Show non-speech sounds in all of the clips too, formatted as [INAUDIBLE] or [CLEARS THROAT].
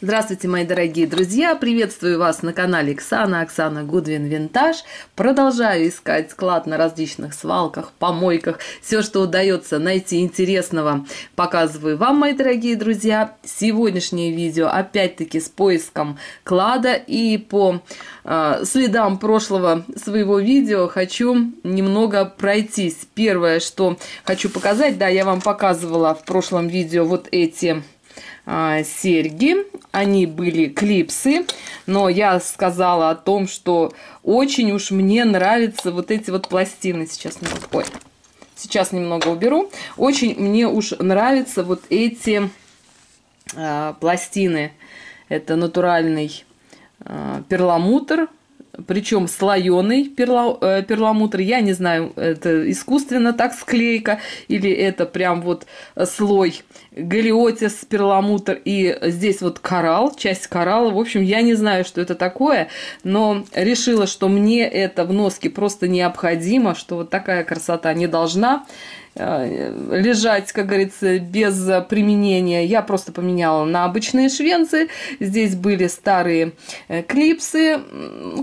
Здравствуйте, мои дорогие друзья! Приветствую вас на канале Оксана, Оксана Гудвин Винтаж. Продолжаю искать склад на различных свалках, помойках. Все, что удается найти интересного, показываю вам, мои дорогие друзья. Сегодняшнее видео опять-таки с поиском клада и по э, следам прошлого своего видео хочу немного пройтись. Первое, что хочу показать, да, я вам показывала в прошлом видео вот эти а, серьги. Они были клипсы, но я сказала о том, что очень уж мне нравятся вот эти вот пластины. Сейчас ой, сейчас немного уберу. Очень мне уж нравятся вот эти э, пластины. Это натуральный э, перламутр причем слоеный перла, э, перламутр. Я не знаю, это искусственно так склейка или это прям вот слой галиотис, перламутр и здесь вот коралл, часть коралла. В общем, я не знаю, что это такое, но решила, что мне это в носке просто необходимо, что вот такая красота не должна Э, лежать, как говорится, без применения. Я просто поменяла на обычные швенцы. Здесь были старые э, клипсы.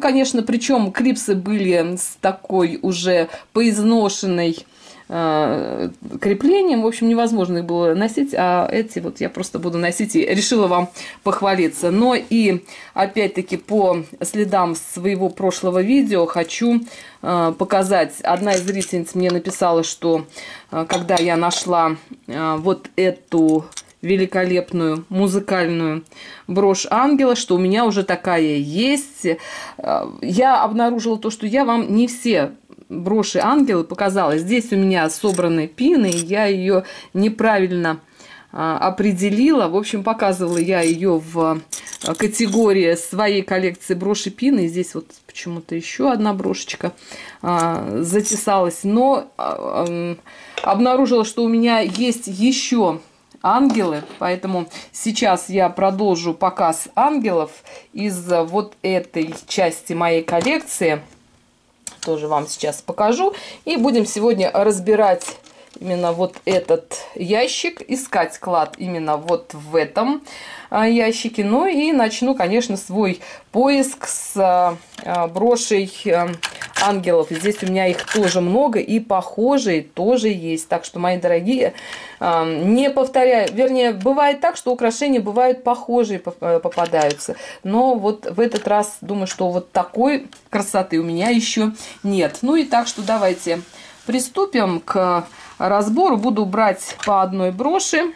Конечно, причем клипсы были с такой уже поизношенной креплением. В общем, невозможно их было носить, а эти вот я просто буду носить и решила вам похвалиться. Но и опять-таки по следам своего прошлого видео хочу э, показать. Одна из зрительниц мне написала, что э, когда я нашла вот эту великолепную музыкальную брошь ангела, что у меня уже такая есть. Я обнаружила то, что я вам не все броши ангелы показала. Здесь у меня собраны пины, я ее неправильно а, определила. В общем, показывала я ее в а, категории своей коллекции броши пины. Здесь вот почему-то еще одна брошечка а, затесалась. Но обнаружила, что у меня есть еще ангелы, поэтому сейчас я продолжу показ ангелов из вот этой части моей коллекции – тоже вам сейчас покажу. И будем сегодня разбирать именно вот этот ящик, искать клад именно вот в этом а, ящике. Ну и начну, конечно, свой поиск с а, а, брошей ангелов. Здесь у меня их тоже много и похожие тоже есть. Так что, мои дорогие, не повторяю. Вернее, бывает так, что украшения бывают похожие э, попадаются. Но вот в этот раз думаю, что вот такой красоты у меня еще нет. Ну и так что давайте приступим к разбору. Буду брать по одной броши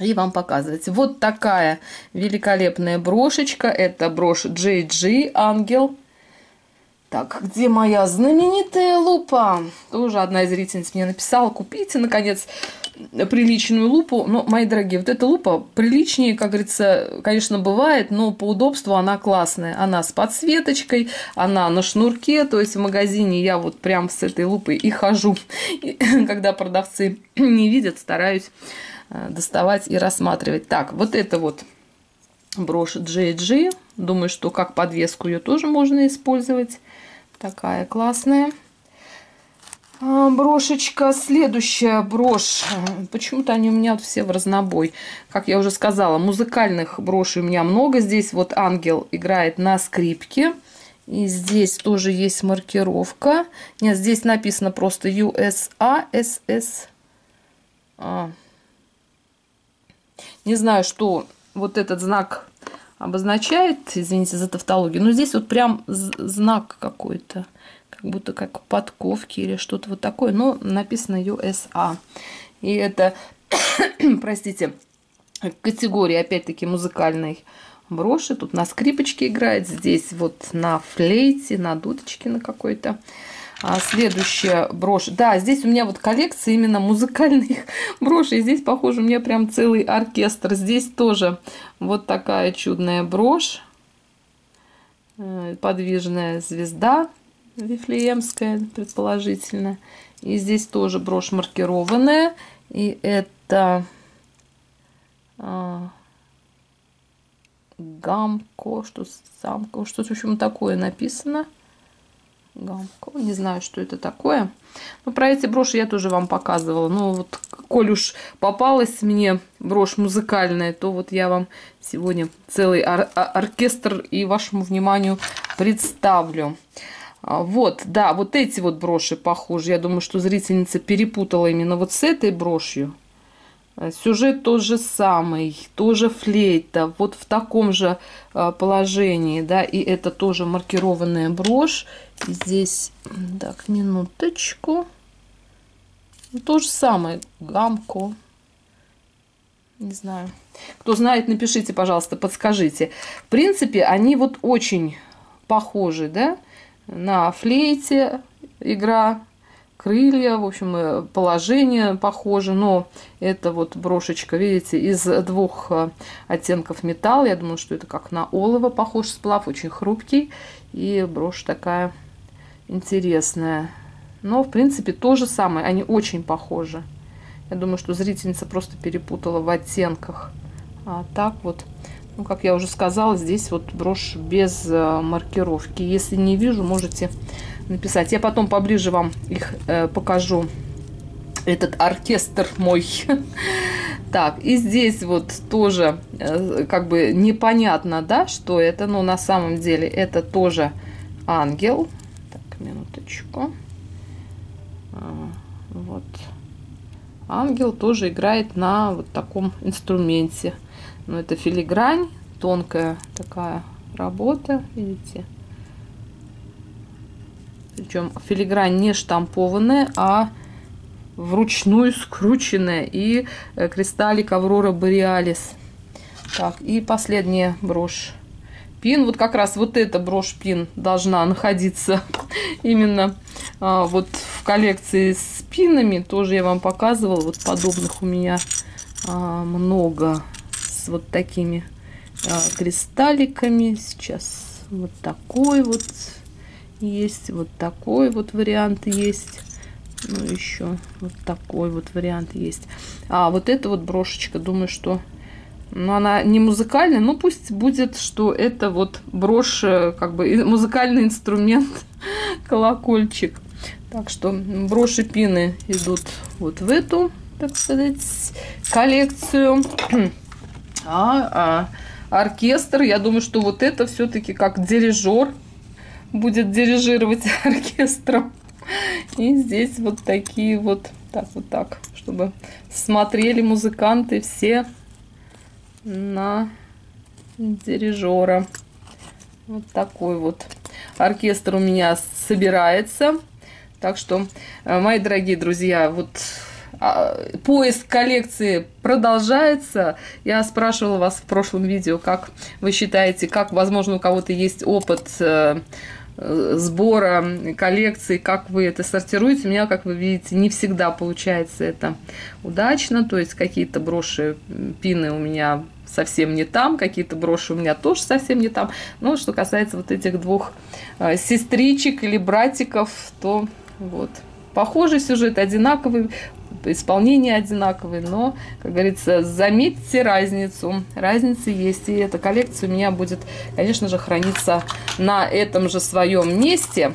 и вам показывать. Вот такая великолепная брошечка. Это брошь JG Ангел. Так, где моя знаменитая лупа? Тоже одна из зрительниц мне написала, купите, наконец, приличную лупу. Но, мои дорогие, вот эта лупа приличнее, как говорится, конечно, бывает, но по удобству она классная. Она с подсветочкой, она на шнурке, то есть в магазине я вот прям с этой лупой и хожу. И, [LAUGHS] когда продавцы не видят, стараюсь э, доставать и рассматривать. Так, вот это вот брошь JG. Думаю, что как подвеску ее тоже можно использовать. Такая классная а, брошечка. Следующая брошь. Почему-то они у меня все в разнобой. Как я уже сказала, музыкальных брошей у меня много. Здесь вот ангел играет на скрипке. И здесь тоже есть маркировка. Нет, здесь написано просто USA SS. А. Не знаю, что вот этот знак обозначает, извините за тавтологию, но здесь вот прям знак какой-то, как будто как подковки или что-то вот такое, но написано USA. И это, [COUGHS] простите, категория, опять-таки, музыкальной броши. Тут на скрипочке играет, здесь вот на флейте, на дудочке на какой-то. А следующая брошь. Да, здесь у меня вот коллекция именно музыкальных [LAUGHS] брошей. Здесь, похоже, у меня прям целый оркестр. Здесь тоже вот такая чудная брошь. Э, подвижная звезда Вифлеемская, предположительно. И здесь тоже брошь маркированная. И это а, гамко, что самко, что-то, в общем, такое написано. Гамко. Не знаю, что это такое. Ну, про эти броши я тоже вам показывала. Ну, вот, коль уж попалась мне брошь музыкальная, то вот я вам сегодня целый ор оркестр и вашему вниманию представлю. А, вот, да, вот эти вот броши похожи. Я думаю, что зрительница перепутала именно вот с этой брошью. Э, сюжет тот же самый, тоже флейта, вот в таком же э, положении, да, и это тоже маркированная брошь. Здесь, так, минуточку. То же самое, гамко. Не знаю. Кто знает, напишите, пожалуйста, подскажите. В принципе, они вот очень похожи, да, на флейте игра крылья, в общем, э, положение похоже, но это вот брошечка, видите, из двух э, оттенков металла. Я думаю, что это как на олово похож сплав, очень хрупкий. И брошь такая интересная. Но, в принципе, то же самое, они очень похожи. Я думаю, что зрительница просто перепутала в оттенках. А так вот, ну, как я уже сказала, здесь вот брошь без э, маркировки. Если не вижу, можете написать. Я потом поближе вам их э, покажу. Этот оркестр мой. [LAUGHS] Так, и здесь вот тоже э, как бы непонятно, да, что это, но на самом деле это тоже ангел. Так, минуточку. А, вот. Ангел тоже играет на вот таком инструменте. Но это филигрань, тонкая такая работа, видите. Причем филигрань не штампованная, а вручную скрученная. И э, кристаллик Аврора Бориалис. Так, и последняя брошь. Пин, вот как раз вот эта брошь пин должна находиться [LAUGHS] именно а, вот в коллекции с пинами. Тоже я вам показывала, вот подобных у меня а, много с вот такими а, кристалликами. Сейчас вот такой вот есть вот такой вот вариант есть ну еще вот такой вот вариант есть а вот эта вот брошечка думаю что ну, она не музыкальная, но пусть будет, что это вот брошь, э, как бы музыкальный инструмент, [LAUGHS] колокольчик. Так что броши пины идут вот в эту, так сказать, коллекцию. [CLEARS THROAT] А, а оркестр, я думаю, что вот это все-таки как дирижер будет дирижировать [LAUGHS] оркестром. И здесь вот такие вот, так вот так, чтобы смотрели музыканты все на дирижера. Вот такой вот оркестр у меня собирается. Так что, э, мои дорогие друзья, вот а, поиск коллекции продолжается. Я спрашивала вас в прошлом видео, как вы считаете, как, возможно, у кого-то есть опыт э, сбора коллекции, как вы это сортируете. У меня, как вы видите, не всегда получается это удачно. То есть какие-то броши, пины у меня совсем не там, какие-то броши у меня тоже совсем не там. Но что касается вот этих двух э, сестричек или братиков, то вот. Похожий сюжет, одинаковый, исполнение одинаковое, но, как говорится, заметьте разницу. Разница есть, и эта коллекция у меня будет, конечно же, храниться на этом же своем месте.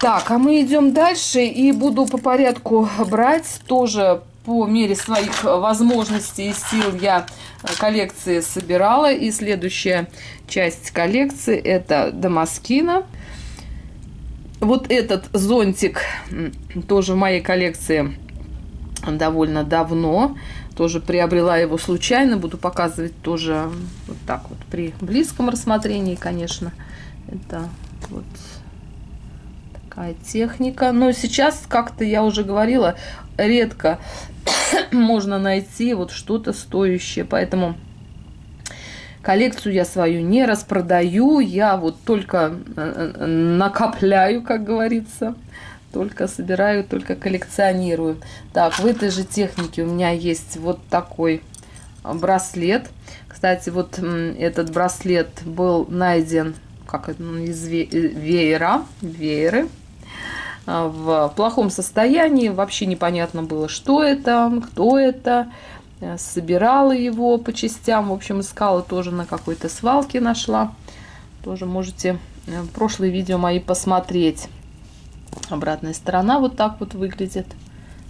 Так, а мы идем дальше, и буду по порядку брать тоже по мере своих возможностей и сил я коллекции собирала. И следующая часть коллекции это Дамаскина. Вот этот зонтик тоже в моей коллекции довольно давно. Тоже приобрела его случайно. Буду показывать тоже вот так вот при близком рассмотрении, конечно. Это вот такая техника. Но сейчас, как-то я уже говорила, редко [COUGHS] можно найти вот что-то стоящее. Поэтому коллекцию я свою не распродаю. Я вот только э, э, накопляю, как говорится только собираю, только коллекционирую. Так, в этой же технике у меня есть вот такой браслет. Кстати, вот этот браслет был найден как ну, из веера, вееры а, в плохом состоянии. Вообще непонятно было, что это, кто это. Э, собирала его по частям. В общем, искала тоже на какой-то свалке нашла. Тоже можете э, прошлые видео мои посмотреть. Обратная сторона вот так вот выглядит.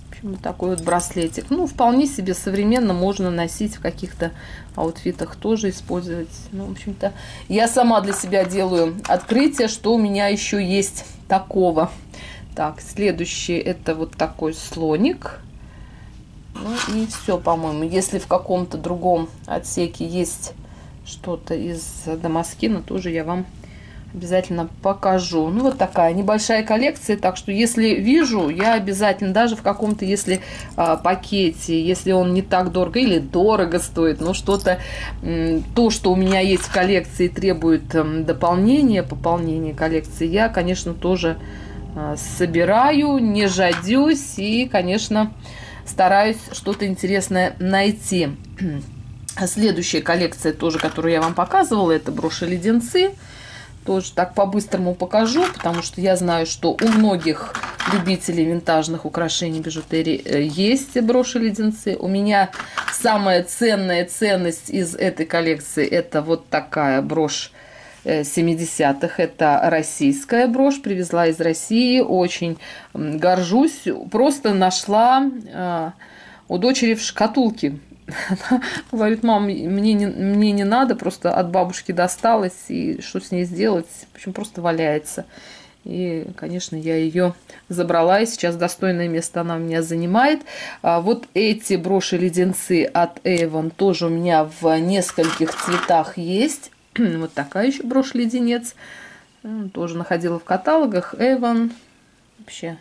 В общем, вот такой вот браслетик. Ну, вполне себе современно можно носить в каких-то аутфитах тоже использовать. Ну, в общем-то, я сама для себя делаю открытие, что у меня еще есть такого. Так, следующий это вот такой слоник. Ну и все, по-моему. Если в каком-то другом отсеке есть что-то из Дамаскина, тоже я вам обязательно покажу. Ну, вот такая небольшая коллекция, так что если вижу, я обязательно, даже в каком-то, если а, пакете, если он не так дорого или дорого стоит, но что-то, то, что у меня есть в коллекции, требует м, дополнения, пополнения коллекции, я, конечно, тоже а, собираю, не жадюсь и, конечно, стараюсь что-то интересное найти. Следующая коллекция тоже, которую я вам показывала, это броши-леденцы тоже так по-быстрому покажу, потому что я знаю, что у многих любителей винтажных украшений бижутерии э, есть броши-леденцы. У меня самая ценная ценность из этой коллекции это вот такая брошь 70-х. Э, это российская брошь, привезла из России, очень горжусь. Просто нашла э, у дочери в шкатулке она говорит, мам, мне не, мне не надо, просто от бабушки досталось, и что с ней сделать? В общем, просто валяется. И, конечно, я ее забрала, и сейчас достойное место она у меня занимает. А вот эти броши-леденцы от Avon тоже у меня в нескольких цветах есть. [CLEARS THROAT] вот такая еще брошь-леденец. Тоже находила в каталогах. Avon. Вообще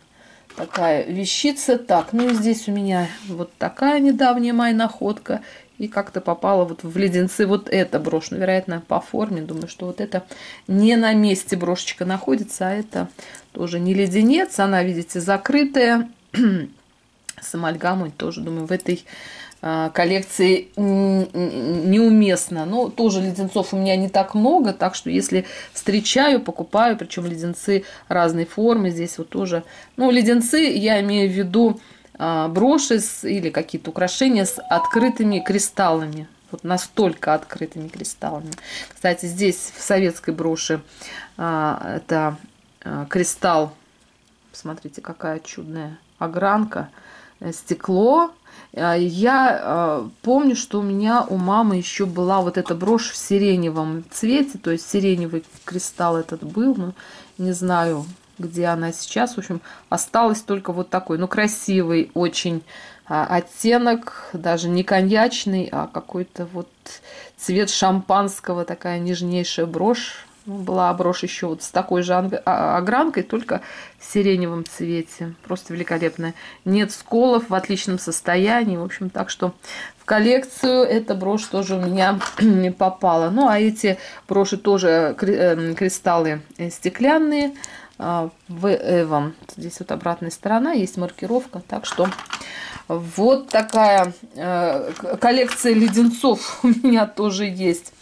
такая вещица. Так, ну и здесь у меня вот такая недавняя моя находка. И как-то попала вот в леденцы вот эта брошь. Ну, вероятно, по форме. Думаю, что вот это не на месте брошечка находится, а это тоже не леденец. Она, видите, закрытая [CLEARS THROAT] с амальгамой. Тоже, думаю, в этой коллекции неуместно. Но тоже леденцов у меня не так много, так что если встречаю, покупаю, причем леденцы разной формы, здесь вот тоже, ну, леденцы, я имею в виду а, броши или какие-то украшения с открытыми кристаллами. Вот настолько открытыми кристаллами. Кстати, здесь в советской броши а, это кристалл, посмотрите, какая чудная огранка, э, стекло, а, я а, помню, что у меня у мамы еще была вот эта брошь в сиреневом цвете, то есть сиреневый кристалл этот был, но не знаю, где она сейчас. В общем, осталось только вот такой, ну, красивый очень а, оттенок, даже не коньячный, а какой-то вот цвет шампанского, такая нежнейшая брошь. Была брошь еще вот с такой же а, огранкой, только в сиреневом цвете. Просто великолепная. Нет сколов, в отличном состоянии. В общем, так что в коллекцию эта брошь тоже у меня [CLEARS THROAT] не попала. Ну, а эти броши тоже эм, кристаллы стеклянные. А, в Эвом. Здесь вот обратная сторона, есть маркировка. Так что вот такая э, коллекция леденцов [LAUGHS] у меня тоже есть.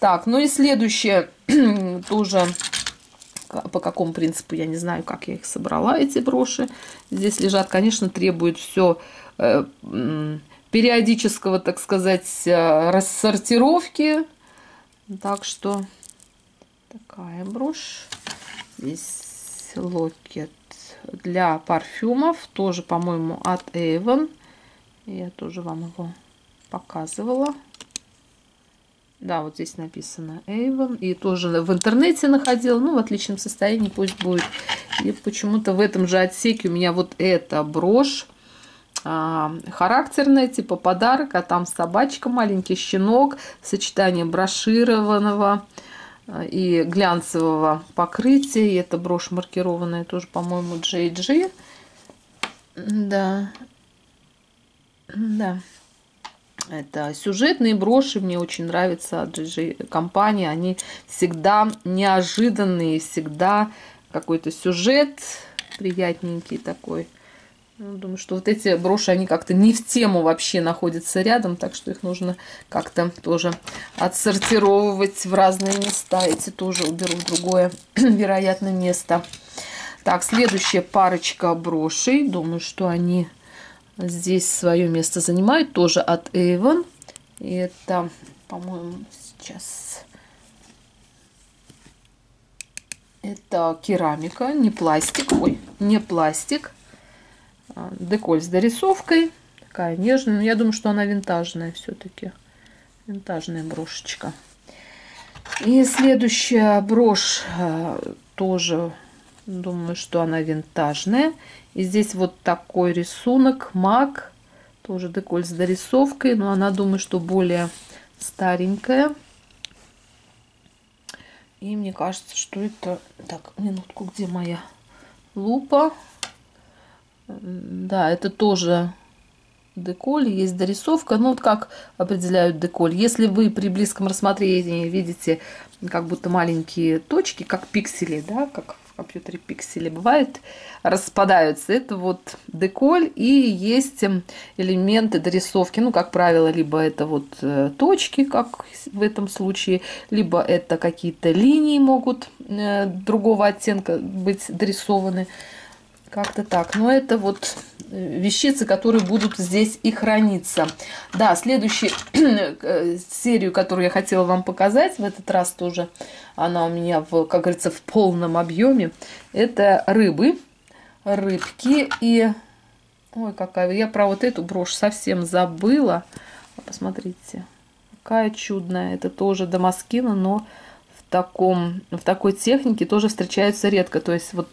Так, ну и следующее [CLEARS THROAT] тоже по какому принципу, я не знаю, как я их собрала, эти броши. Здесь лежат, конечно, требует все э, периодического, так сказать, э, рассортировки. Так что такая брошь. Здесь локет для парфюмов, тоже, по-моему, от Avon. Я тоже вам его показывала. Да, вот здесь написано Avon. И тоже в интернете находила. Ну, в отличном состоянии пусть будет. И почему-то в этом же отсеке у меня вот эта брошь. А, характерная, типа подарок. А там собачка, маленький щенок. Сочетание брошированного а, и глянцевого покрытия. И эта брошь маркированная тоже, по-моему, JG. Да. Да. Это сюжетные броши, мне очень нравятся от GG компании. Они всегда неожиданные, всегда какой-то сюжет приятненький такой. Ну, думаю, что вот эти броши, они как-то не в тему вообще находятся рядом, так что их нужно как-то тоже отсортировывать в разные места. Эти тоже уберу в другое, [CLEARS THROAT] вероятно, место. Так, следующая парочка брошей. Думаю, что они здесь свое место занимает, тоже от Avon. И это, по-моему, сейчас... Это керамика, не пластик. Ой, не пластик. А, деколь с дорисовкой. Такая нежная. Но я думаю, что она винтажная все-таки. Винтажная брошечка. И следующая брошь а, тоже, думаю, что она винтажная. И здесь вот такой рисунок, маг. Тоже деколь с дорисовкой. Но она, думаю, что более старенькая. И мне кажется, что это... Так, минутку, где моя лупа? Да, это тоже деколь, есть дорисовка. Ну, вот как определяют деколь. Если вы при близком рассмотрении видите как будто маленькие точки, как пиксели, да, как компьютере пиксели бывает, распадаются. Это вот деколь и есть элементы дорисовки. Ну, как правило, либо это вот э, точки, как в этом случае, либо это какие-то линии могут э, другого оттенка быть дорисованы. Как-то так. Но это вот э, вещицы, которые будут здесь и храниться. Да, следующую [CLEARS THROAT] э, серию, которую я хотела вам показать, в этот раз тоже она у меня, в, как говорится, в полном объеме, это рыбы, рыбки и... Ой, какая... Я про вот эту брошь совсем забыла. Посмотрите, какая чудная. Это тоже Дамаскина, но в, таком, в такой технике тоже встречается редко. То есть вот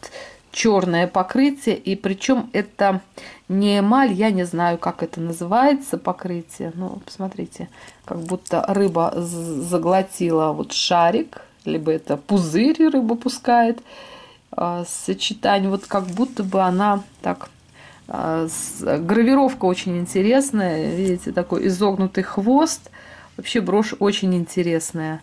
черное покрытие, и причем это не эмаль, я не знаю, как это называется, покрытие, но посмотрите, как будто рыба заглотила вот шарик, либо это пузырь рыба пускает, а, сочетание, вот как будто бы она так а, гравировка очень интересная, видите, такой изогнутый хвост, вообще брошь очень интересная.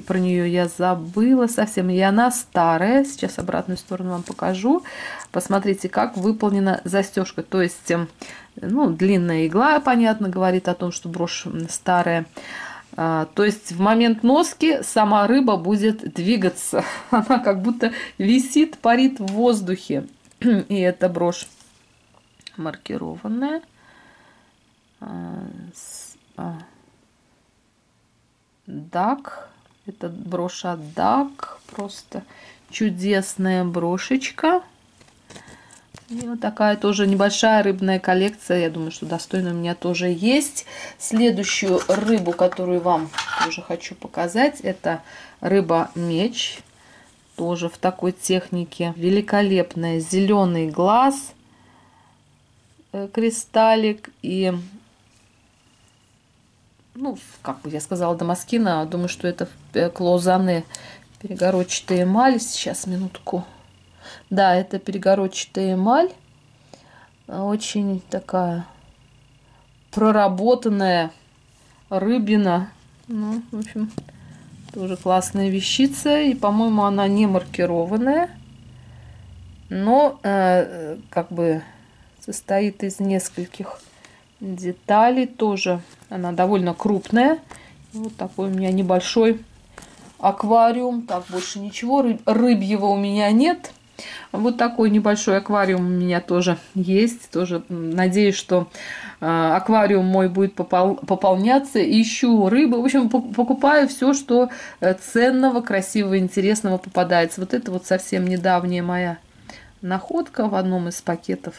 Про нее я забыла совсем. И она старая. Сейчас обратную сторону вам покажу. Посмотрите, как выполнена застежка. То есть, эм, ну, длинная игла, понятно, говорит о том, что брошь старая. А, то есть в момент носки сама рыба будет двигаться. [LAUGHS] Она как будто висит, парит в воздухе. [CLEARS THROAT] И эта брошь маркированная. Дак. Это броша Дак. Просто чудесная брошечка. И вот такая тоже небольшая рыбная коллекция. Я думаю, что достойно у меня тоже есть. Следующую рыбу, которую вам тоже хочу показать, это рыба-меч. Тоже в такой технике. Великолепная. Зеленый глаз. Э, кристаллик. И ну, как бы я сказала, Дамаскина, думаю, что это э, клоузаны перегородчатая эмаль. Сейчас, минутку. Да, это перегородчатая эмаль. Очень такая проработанная рыбина. Ну, в общем, тоже классная вещица. И, по-моему, она не маркированная. Но э, как бы состоит из нескольких деталей тоже. Она довольно крупная. Вот такой у меня небольшой аквариум. Так, больше ничего. Рыб, рыбьего у меня нет. Вот такой небольшой аквариум у меня тоже есть. Тоже надеюсь, что э, аквариум мой будет попол пополняться. Ищу рыбы. В общем, покупаю все, что э, ценного, красивого, интересного попадается. Вот это вот совсем недавняя моя находка в одном из пакетов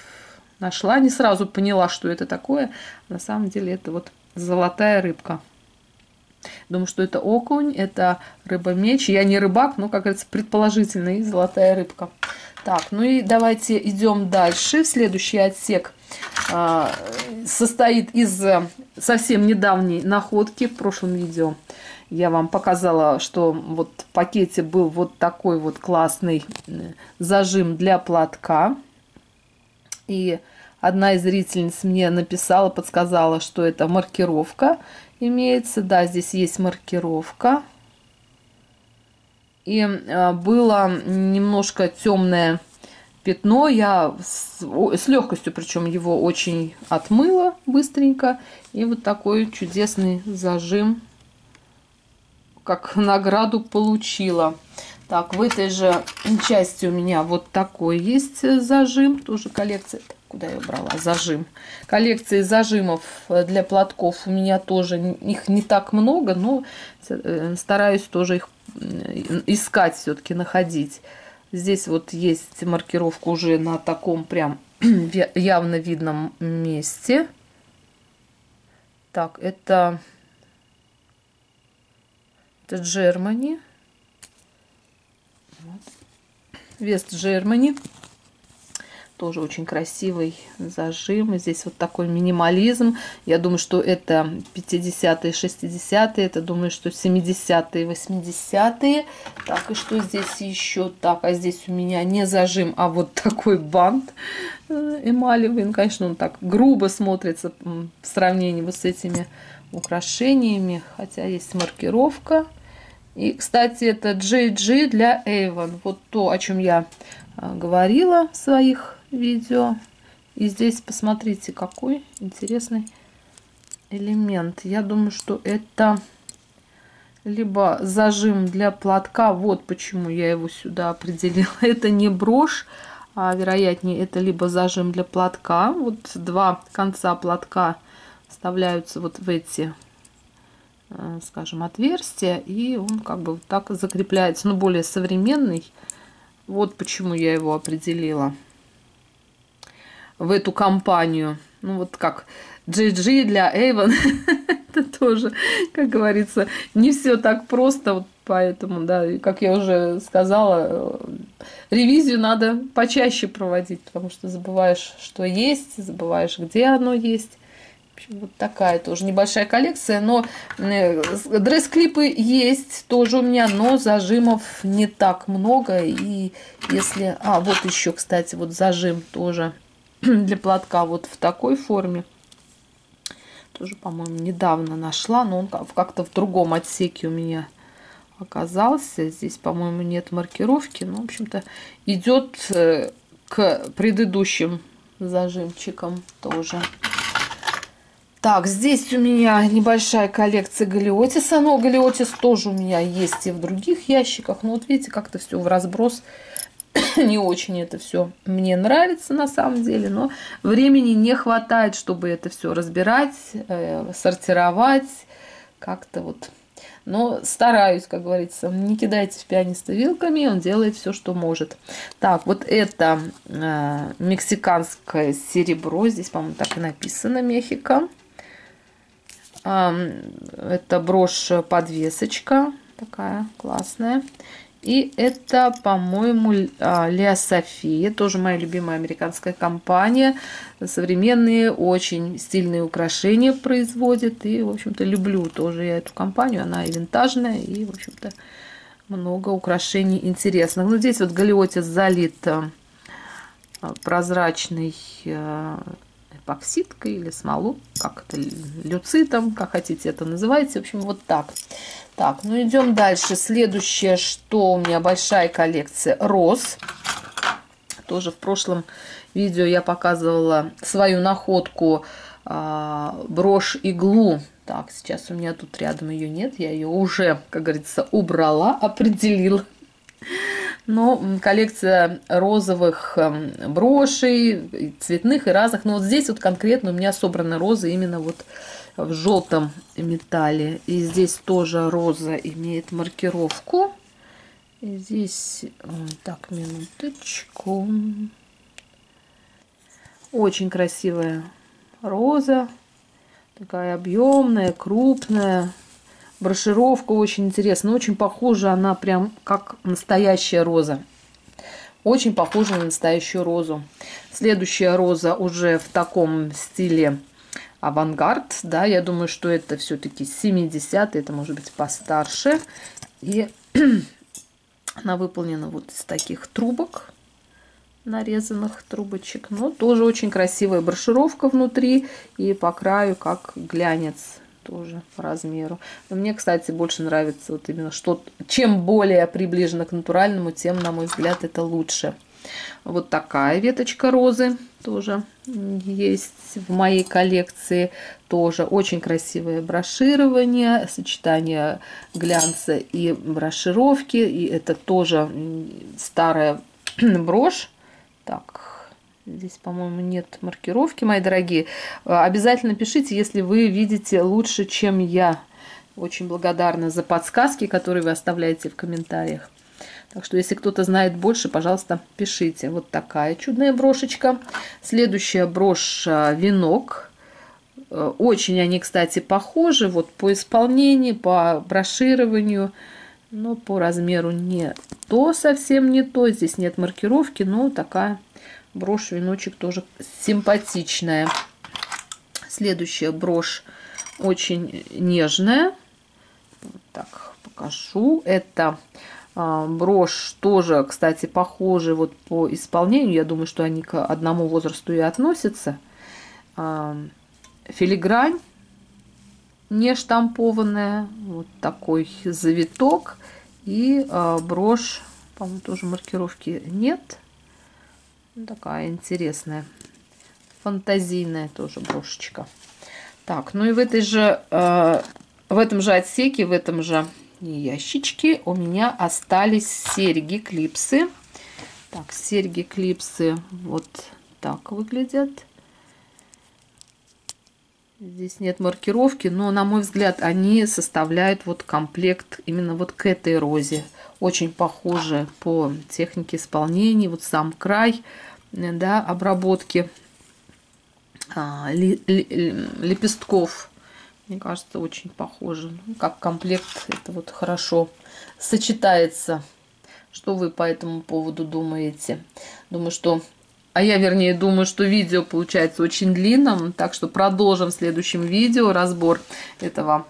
нашла, не сразу поняла, что это такое. На самом деле это вот золотая рыбка. Думаю, что это окунь, это рыба-меч. Я не рыбак, но, как говорится, предположительно, и золотая рыбка. Так, ну и давайте идем дальше. Следующий отсек э, состоит из совсем недавней находки. В прошлом видео я вам показала, что вот в пакете был вот такой вот классный зажим для платка. И одна из зрительниц мне написала, подсказала, что это маркировка имеется. Да, здесь есть маркировка. И а, было немножко темное пятно. Я с, с легкостью, причем его очень отмыла быстренько. И вот такой чудесный зажим, как награду получила. Так, в этой же части у меня вот такой есть зажим, тоже коллекция. Куда я брала? Зажим. Коллекции зажимов для платков у меня тоже, их не так много, но э, стараюсь тоже их искать все-таки, находить. Здесь вот есть маркировка уже на таком прям [CLEARS THROAT] явно видном месте. Так, это, это Germany. Вест Germany. Тоже очень красивый зажим. Здесь вот такой минимализм. Я думаю, что это 50-е, 60-е. Это думаю, что 70-е, 80-е. Так, и что здесь еще? Так, а здесь у меня не зажим, а вот такой бант э, эмалевый. Ну, конечно, он так грубо смотрится в сравнении вот с этими украшениями. Хотя есть маркировка. И, кстати, это JG для Avon. Вот то, о чем я э, говорила в своих видео. И здесь посмотрите, какой интересный элемент. Я думаю, что это либо зажим для платка. Вот почему я его сюда определила. [LAUGHS] Это не брошь, а вероятнее это либо зажим для платка. Вот два конца платка вставляются вот в эти, э, скажем, отверстия. И он как бы вот так закрепляется. Но более современный. Вот почему я его определила в эту компанию. Ну, вот как GG для Avon, [LAUGHS] это тоже, как говорится, не все так просто, вот поэтому, да, как я уже сказала, ревизию надо почаще проводить, потому что забываешь, что есть, забываешь, где оно есть. Общем, вот такая тоже небольшая коллекция, но э, дресс-клипы есть тоже у меня, но зажимов не так много. И если... А, вот еще, кстати, вот зажим тоже [CLEARS THROAT] для платка вот в такой форме. Тоже, по-моему, недавно нашла, но он как-то в другом отсеке у меня оказался. Здесь, по-моему, нет маркировки. Но, в общем-то, идет э, к предыдущим зажимчикам тоже. Так, здесь у меня небольшая коллекция галиотиса. Но галиотис тоже у меня есть и в других ящиках. Но вот видите, как-то все в разброс [LAUGHS] не очень это все мне нравится на самом деле, но времени не хватает, чтобы это все разбирать, э, сортировать, как-то вот. Но стараюсь, как говорится, не кидайте в пианиста вилками, он делает все, что может. Так, вот это э, мексиканское серебро, здесь, по-моему, так и написано, Мехико. Э, это брошь-подвесочка, такая классная. И это, по-моему, Леа София, тоже моя любимая американская компания. Современные, очень стильные украшения производит. И, в общем-то, люблю тоже я эту компанию. Она и винтажная, и, в общем-то, много украшений интересных. Ну, здесь вот галиотис залит а, прозрачной а, эпоксидкой или смолу, как это, люцитом, как хотите это называйте. В общем, вот так. Так, ну идем дальше. Следующее, что у меня большая коллекция роз. Тоже в прошлом видео я показывала свою находку а, брошь-иглу. Так, сейчас у меня тут рядом ее нет. Я ее уже, как говорится, убрала, определила. Но коллекция розовых эм, брошей, цветных и разных. Но вот здесь вот конкретно у меня собраны розы именно вот в желтом металле. И здесь тоже роза имеет маркировку. И здесь, так, минуточку. Очень красивая роза. Такая объемная, крупная. Брошировка очень интересная. Очень похожа она прям как настоящая роза. Очень похожа на настоящую розу. Следующая роза уже в таком стиле авангард, да, я думаю, что это все-таки 70 это может быть постарше. И [CLEARS THROAT] она выполнена вот из таких трубок, нарезанных трубочек. Но тоже очень красивая брошировка внутри и по краю как глянец тоже по размеру. Но мне, кстати, больше нравится вот именно что чем более приближено к натуральному, тем, на мой взгляд, это лучше. Вот такая веточка розы тоже есть в моей коллекции. Тоже очень красивое броширование, сочетание глянца и брошировки. И это тоже старая [CLEARS THROAT] брошь. Так, здесь, по-моему, нет маркировки, мои дорогие. Обязательно пишите, если вы видите лучше, чем я Очень благодарна за подсказки, которые вы оставляете в комментариях. Так что, если кто-то знает больше, пожалуйста, пишите. Вот такая чудная брошечка. Следующая брошь а, венок. Э, очень они, кстати, похожи вот по исполнению, по брошированию, но по размеру не то, совсем не то. Здесь нет маркировки, но такая брошь, веночек тоже симпатичная. Следующая брошь очень нежная. Так, покажу. Это а, брошь тоже, кстати, похожи вот по исполнению. Я думаю, что они к одному возрасту и относятся. А, филигрань не штампованная. Вот такой завиток. И а, брошь, по-моему, тоже маркировки нет. Такая интересная. Фантазийная тоже брошечка. Так, ну и в этой же, в этом же отсеке, в этом же ящички у меня остались серьги клипсы. Так, серьги клипсы вот так выглядят. Здесь нет маркировки, но, на мой взгляд, они составляют вот комплект именно вот к этой розе. Очень похожи по технике исполнения. Вот сам край да, обработки а, лепестков мне кажется, очень похоже. Ну, как комплект это вот хорошо сочетается. Что вы по этому поводу думаете? Думаю, что... А я, вернее, думаю, что видео получается очень длинным, так что продолжим в следующем видео разбор этого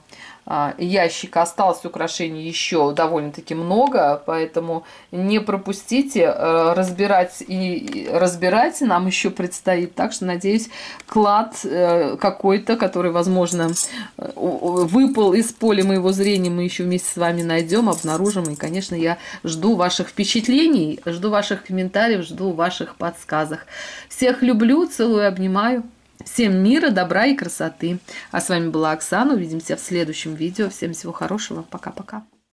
а, ящика осталось украшений еще довольно-таки много, поэтому не пропустите, э, разбирать и разбирать нам еще предстоит. Так что, надеюсь, клад э, какой-то, который, возможно, выпал из поля моего зрения, мы еще вместе с вами найдем, обнаружим. И, конечно, я жду ваших впечатлений, жду ваших комментариев, жду ваших подсказок. Всех люблю, целую, обнимаю. Всем мира, добра и красоты. А с вами была Оксана. Увидимся в следующем видео. Всем всего хорошего. Пока-пока.